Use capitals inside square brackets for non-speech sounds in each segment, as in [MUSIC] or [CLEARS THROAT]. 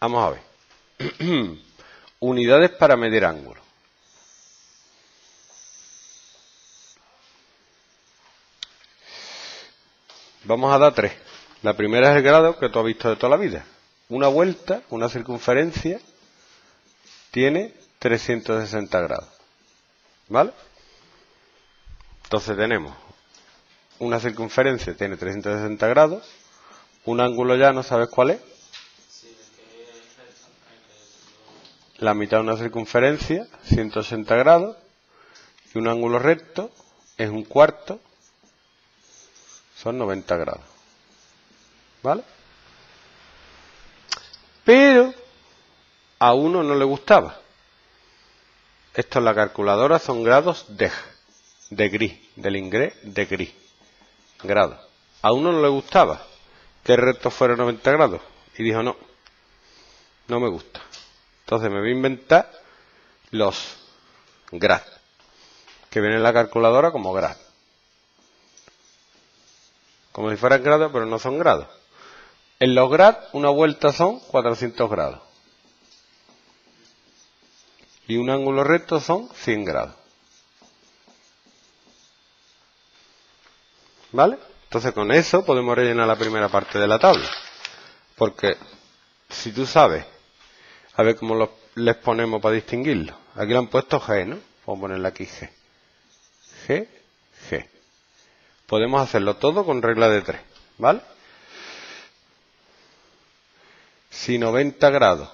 Vamos a ver. [CLEARS THROAT] Unidades para medir ángulo. Vamos a dar tres. La primera es el grado que tú has visto de toda la vida. Una vuelta, una circunferencia, tiene 360 grados. ¿Vale? Entonces tenemos una circunferencia, tiene 360 grados, un ángulo ya no sabes cuál es. La mitad de una circunferencia, 180 grados, y un ángulo recto es un cuarto, son 90 grados. ¿Vale? Pero a uno no le gustaba. Esto en la calculadora son grados de, de gris, del inglés de gris, grados. A uno no le gustaba que el recto fuera 90 grados y dijo no, no me gusta. Entonces me voy a inventar los grad, que viene en la calculadora como grad. Como si fueran grados, pero no son grados. En los grad, una vuelta son 400 grados. Y un ángulo recto son 100 grados. ¿Vale? Entonces con eso podemos rellenar la primera parte de la tabla. Porque si tú sabes, a ver cómo les ponemos para distinguirlo. Aquí lo han puesto G, ¿no? Vamos a ponerle aquí G. G, G. Podemos hacerlo todo con regla de 3, ¿vale? Si 90 grados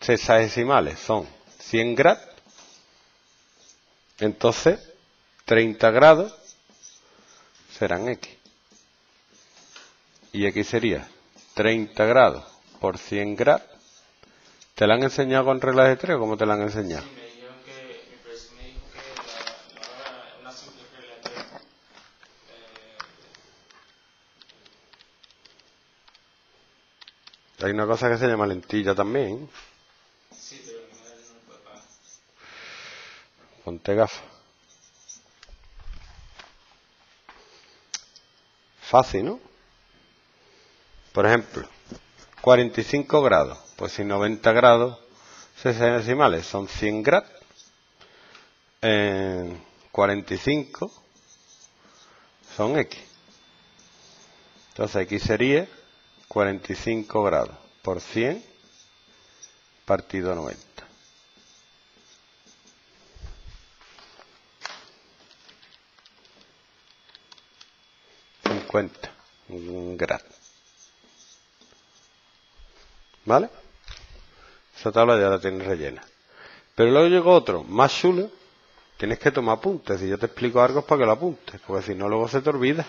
sexagesimales son 100 grados, entonces 30 grados serán X. Y X sería 30 grados por 100 grados. ¿Te la han enseñado con regla de 3 o cómo te la han enseñado? Sí, me dijeron que, mi profesor me dijo que la, la, una simple regla de tres. Hay una cosa que se llama lentilla también. sí, pero no puede pagar. Ponte gafas. Fácil, ¿no? Por ejemplo, 45 grados. Pues si 90 grados decimales son 100 grados. Eh, 45 son X. Entonces X sería 45 grados por 100 partido 90. 50 grados. ¿Vale? Esa tabla ya la tienes rellena. Pero luego llegó otro, más chulo. Tienes que tomar apuntes. Si yo te explico algo para que lo apuntes, porque si no, luego se te olvida.